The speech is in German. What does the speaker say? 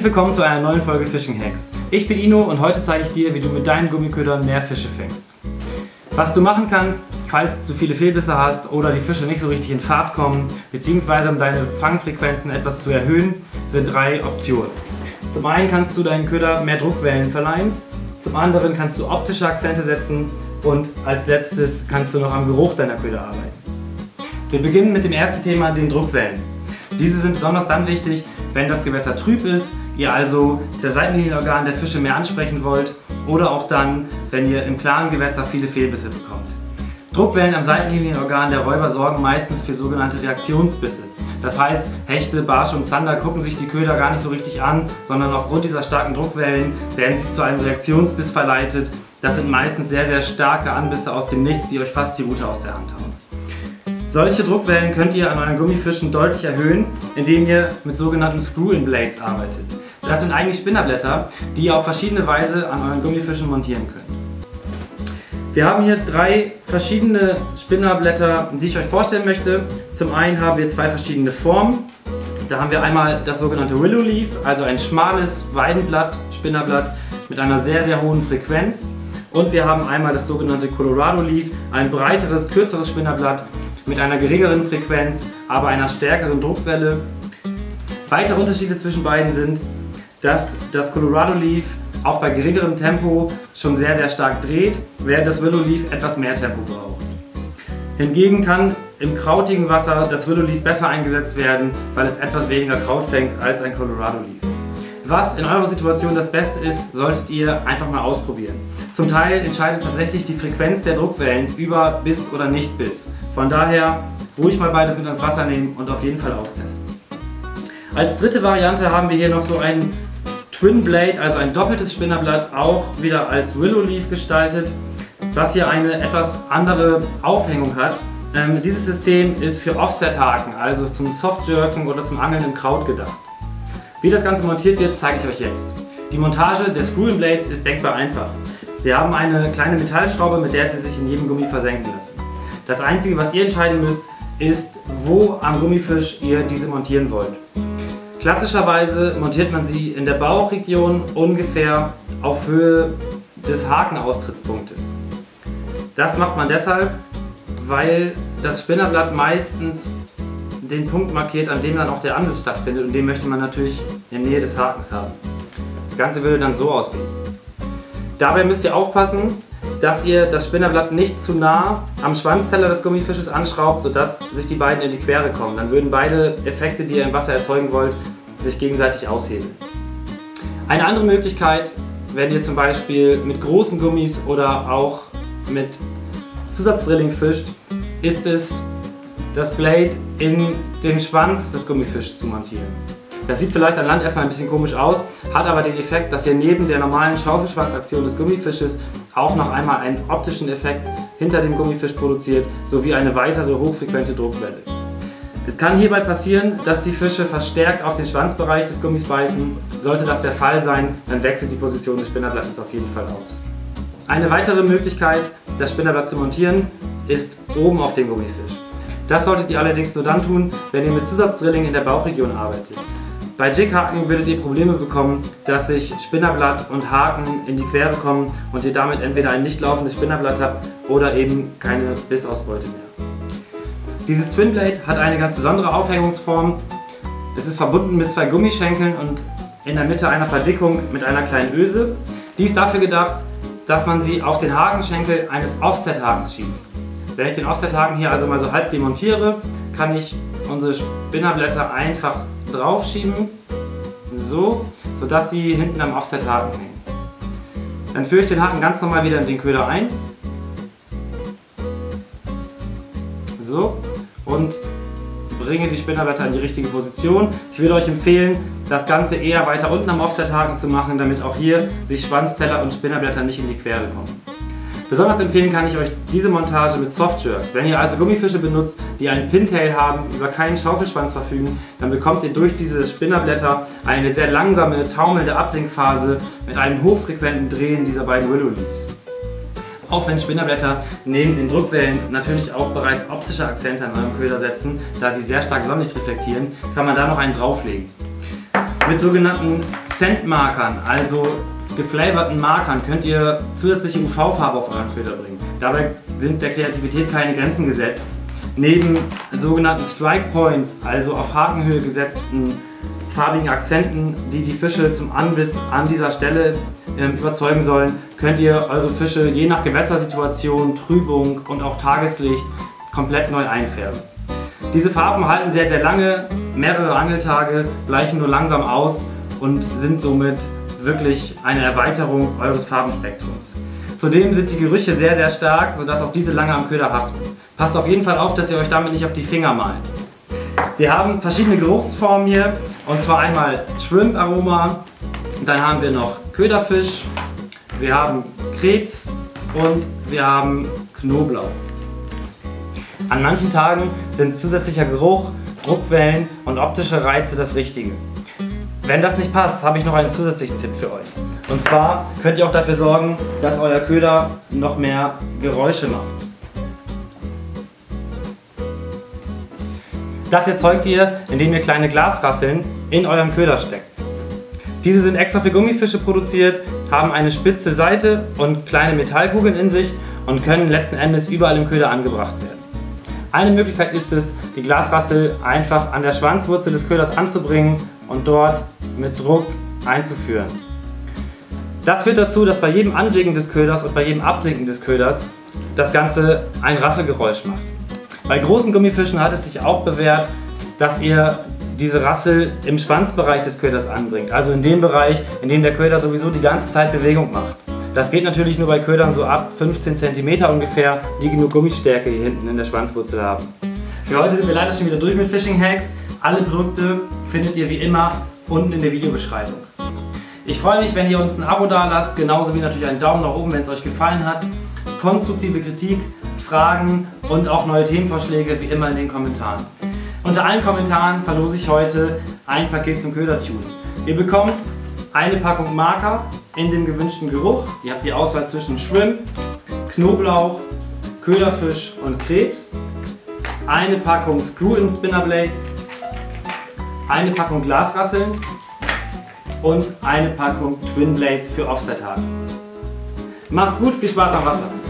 Herzlich willkommen zu einer neuen Folge Fishing Hacks. Ich bin Ino und heute zeige ich dir, wie du mit deinen Gummiködern mehr Fische fängst. Was du machen kannst, falls du viele Fehlbisse hast oder die Fische nicht so richtig in Fahrt kommen, beziehungsweise um deine Fangfrequenzen etwas zu erhöhen, sind drei Optionen. Zum einen kannst du deinen Köder mehr Druckwellen verleihen, zum anderen kannst du optische Akzente setzen und als letztes kannst du noch am Geruch deiner Köder arbeiten. Wir beginnen mit dem ersten Thema, den Druckwellen. Diese sind besonders dann wichtig, wenn das Gewässer trüb ist, ihr also das Seitenlinienorgan der Fische mehr ansprechen wollt oder auch dann, wenn ihr im klaren Gewässer viele Fehlbisse bekommt. Druckwellen am Seitenlinienorgan der Räuber sorgen meistens für sogenannte Reaktionsbisse. Das heißt, Hechte, Barsche und Zander gucken sich die Köder gar nicht so richtig an, sondern aufgrund dieser starken Druckwellen werden sie zu einem Reaktionsbiss verleitet. Das sind meistens sehr, sehr starke Anbisse aus dem Nichts, die euch fast die Route aus der Hand hauen. Solche Druckwellen könnt ihr an euren Gummifischen deutlich erhöhen, indem ihr mit sogenannten Screw-in-Blades arbeitet. Das sind eigentlich Spinnerblätter, die ihr auf verschiedene Weise an euren Gummifischen montieren könnt. Wir haben hier drei verschiedene Spinnerblätter, die ich euch vorstellen möchte. Zum einen haben wir zwei verschiedene Formen. Da haben wir einmal das sogenannte Willow Leaf, also ein schmales Weidenblatt, Spinnerblatt mit einer sehr, sehr hohen Frequenz. Und wir haben einmal das sogenannte Colorado Leaf, ein breiteres, kürzeres Spinnerblatt mit einer geringeren Frequenz, aber einer stärkeren Druckwelle. Weitere Unterschiede zwischen beiden sind, dass das Colorado Leaf auch bei geringerem Tempo schon sehr, sehr stark dreht, während das Willow Leaf etwas mehr Tempo braucht. Hingegen kann im krautigen Wasser das Willow Leaf besser eingesetzt werden, weil es etwas weniger Kraut fängt als ein Colorado Leaf. Was in eurer Situation das Beste ist, solltet ihr einfach mal ausprobieren. Zum Teil entscheidet tatsächlich die Frequenz der Druckwellen über Biss oder nicht Biss. Von daher ruhig mal beides mit ans Wasser nehmen und auf jeden Fall austesten. Als dritte Variante haben wir hier noch so ein Twin Blade, also ein doppeltes Spinnerblatt, auch wieder als Willow Leaf gestaltet, was hier eine etwas andere Aufhängung hat. Ähm, dieses System ist für Offset-Haken, also zum Softjerken oder zum Angeln im Kraut gedacht. Wie das Ganze montiert wird, zeige ich euch jetzt. Die Montage des Screw Blades ist denkbar einfach. Sie haben eine kleine Metallschraube, mit der Sie sich in jedem Gummi versenken lassen. Das Einzige, was ihr entscheiden müsst, ist, wo am Gummifisch ihr diese montieren wollt. Klassischerweise montiert man sie in der Bauchregion ungefähr auf Höhe des Hakenaustrittspunktes. Das macht man deshalb, weil das Spinnerblatt meistens den Punkt markiert, an dem dann auch der Anbiss stattfindet und den möchte man natürlich in der Nähe des Hakens haben. Das Ganze würde dann so aussehen. Dabei müsst ihr aufpassen, dass ihr das Spinnerblatt nicht zu nah am Schwanzteller des Gummifisches anschraubt, sodass sich die beiden in die Quere kommen. Dann würden beide Effekte, die ihr im Wasser erzeugen wollt, sich gegenseitig aushebeln. Eine andere Möglichkeit, wenn ihr zum Beispiel mit großen Gummis oder auch mit Zusatzdrilling fischt, ist es, das Blade in den Schwanz des Gummifischs zu montieren. Das sieht vielleicht an Land erstmal ein bisschen komisch aus, hat aber den Effekt, dass ihr neben der normalen Schaufelschwanzaktion des Gummifisches auch noch einmal einen optischen Effekt hinter dem Gummifisch produziert, sowie eine weitere hochfrequente Druckwelle. Es kann hierbei passieren, dass die Fische verstärkt auf den Schwanzbereich des Gummis beißen. Sollte das der Fall sein, dann wechselt die Position des Spinnerblattes auf jeden Fall aus. Eine weitere Möglichkeit, das Spinnerblatt zu montieren, ist oben auf dem Gummifisch. Das solltet ihr allerdings nur dann tun, wenn ihr mit Zusatzdrilling in der Bauchregion arbeitet. Bei Jighaken würdet ihr Probleme bekommen, dass sich Spinnerblatt und Haken in die Quere kommen und ihr damit entweder ein nicht laufendes Spinnerblatt habt oder eben keine Bissausbeute mehr. Dieses Twin Blade hat eine ganz besondere Aufhängungsform. Es ist verbunden mit zwei Gummischenkeln und in der Mitte einer Verdickung mit einer kleinen Öse. Die ist dafür gedacht, dass man sie auf den Hakenschenkel eines Offset-Hakens schiebt. Wenn ich den Offset-Haken hier also mal so halb demontiere, kann ich unsere Spinnerblätter einfach draufschieben, so, sodass sie hinten am Offset-Haken hängen. Dann führe ich den Haken ganz normal wieder in den Köder ein. So, und bringe die Spinnerblätter in die richtige Position. Ich würde euch empfehlen, das Ganze eher weiter unten am Offset-Haken zu machen, damit auch hier sich Schwanzteller und Spinnerblätter nicht in die Quere kommen. Besonders empfehlen kann ich euch diese Montage mit Softjerks. Wenn ihr also Gummifische benutzt, die einen Pintail haben, über keinen Schaufelschwanz verfügen, dann bekommt ihr durch diese Spinnerblätter eine sehr langsame, taumelnde Absinkphase mit einem hochfrequenten Drehen dieser beiden Willow Leaves. Auch wenn Spinnerblätter neben den Druckwellen natürlich auch bereits optische Akzente an eurem Köder setzen, da sie sehr stark Sonnenlicht reflektieren, kann man da noch einen drauflegen. Mit sogenannten Akzentmarkern, also geflavorten Markern, könnt ihr zusätzliche UV-Farbe auf euren Köder bringen. Dabei sind der Kreativität keine Grenzen gesetzt. Neben sogenannten Strike Points, also auf Hakenhöhe gesetzten farbigen Akzenten, die die Fische zum Anbiss an dieser Stelle äh, überzeugen sollen, könnt ihr eure Fische je nach Gewässersituation, Trübung und auch Tageslicht komplett neu einfärben. Diese Farben halten sehr, sehr lange, mehrere Angeltage, bleichen nur langsam aus und sind somit wirklich eine Erweiterung eures Farbenspektrums. Zudem sind die Gerüche sehr, sehr stark, sodass auch diese lange am Köder haften. Passt auf jeden Fall auf, dass ihr euch damit nicht auf die Finger malt. Wir haben verschiedene Geruchsformen hier, und zwar einmal Shrimp-Aroma, dann haben wir noch Köderfisch, wir haben Krebs und wir haben Knoblauch. An manchen Tagen sind zusätzlicher Geruch, Druckwellen und optische Reize das Richtige. Wenn das nicht passt, habe ich noch einen zusätzlichen Tipp für euch. Und zwar könnt ihr auch dafür sorgen, dass euer Köder noch mehr Geräusche macht. Das erzeugt ihr, indem ihr kleine Glasrasseln in euren Köder steckt. Diese sind extra für Gummifische produziert, haben eine spitze Seite und kleine Metallkugeln in sich und können letzten Endes überall im Köder angebracht werden. Eine Möglichkeit ist es, die Glasrassel einfach an der Schwanzwurzel des Köders anzubringen und dort mit Druck einzuführen. Das führt dazu, dass bei jedem Anjiggen des Köders und bei jedem Absinken des Köders das Ganze ein Rasselgeräusch macht. Bei großen Gummifischen hat es sich auch bewährt, dass ihr diese Rassel im Schwanzbereich des Köders anbringt. Also in dem Bereich, in dem der Köder sowieso die ganze Zeit Bewegung macht. Das geht natürlich nur bei Ködern so ab 15 cm ungefähr, die genug Gummistärke hier hinten in der Schwanzwurzel haben. Für heute sind wir leider schon wieder durch mit Fishing Hacks. Alle Produkte findet ihr wie immer unten in der Videobeschreibung. Ich freue mich, wenn ihr uns ein Abo da lasst, genauso wie natürlich einen Daumen nach oben, wenn es euch gefallen hat. Konstruktive Kritik, Fragen und auch neue Themenvorschläge wie immer in den Kommentaren. Unter allen Kommentaren verlose ich heute ein Paket zum Ködertune. Ihr bekommt eine Packung Marker in dem gewünschten Geruch. Ihr habt die Auswahl zwischen Shrimp, Knoblauch, Köderfisch und Krebs. Eine Packung Screw-In Spinner Blades, eine Packung Glasrasseln und eine Packung Twin Blades für Offset-Haken. Macht's gut, viel Spaß am Wasser!